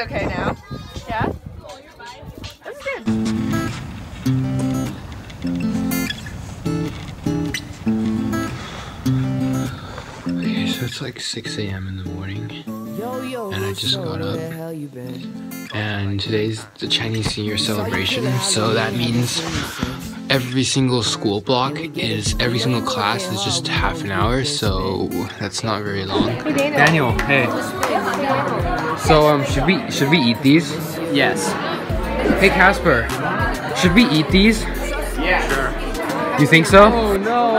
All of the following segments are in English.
okay now. Yeah? That's good. Okay, so it's like 6 a.m. in the morning, and I just got up. And today's the Chinese New Year celebration, so that means every single school block is every single class is just half an hour, so that's not very long. Daniel, hey. So um, should we should we eat these? Yes. Hey Casper, should we eat these? Yeah. Sure. You think so? Oh no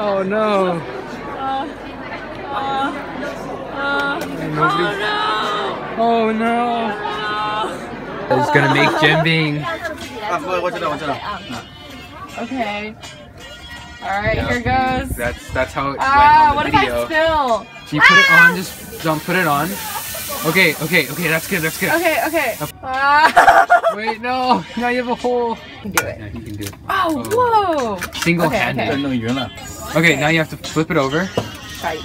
Oh, oh no! Uh, uh, uh, god! Oh, oh no! Oh no! It's gonna make Jianbing. Okay. Alright, Yeah. here goes. That's that's how it Ah, what went on if the I video. spill? You put it on, just don't put it on. Okay, okay, okay, that's good, that's good. Okay, okay. Ah. Wait, no, now you have a hole. You can do it. Yeah, you can do it. Oh, whoa! Single-handed. Okay, Okay, now you have to flip it over. Right.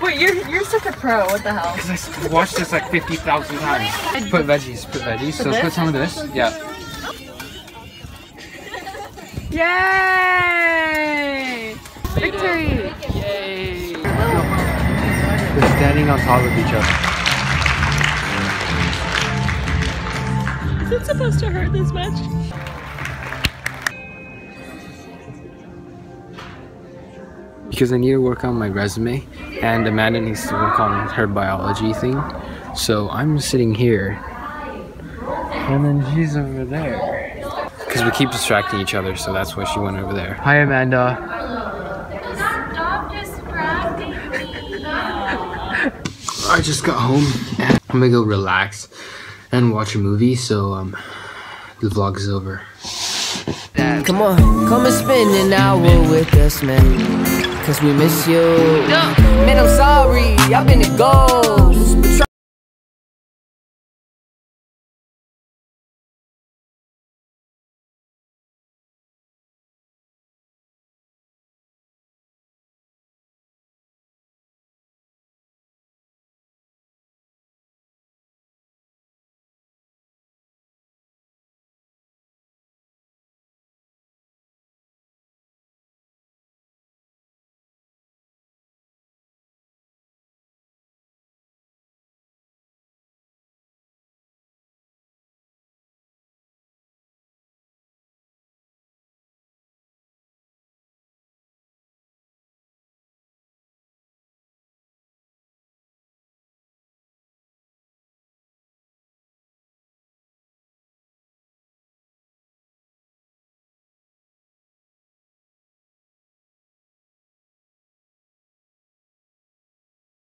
Wait, you're you're such a pro. What the hell? Cause I s- watched this like 50,000 times. Put veggies, put veggies. So this? put some of this. Yeah. Yay! Victory! Yay. They're standing on top of each other. Is it supposed to hurt this much? Because I need to work on my resume, and Amanda needs to work on her biology thing. So I'm sitting here, and then she's over there. Because we keep distracting each other, so that's why she went over there. Hi, Amanda. Stop distracting me. I just got home I'm gonna go relax and watch a movie. So um, the vlog is over. Come on, come and spend an hour with us, man. Cause we miss you. Man, I'm sorry, I've been a ghost. But try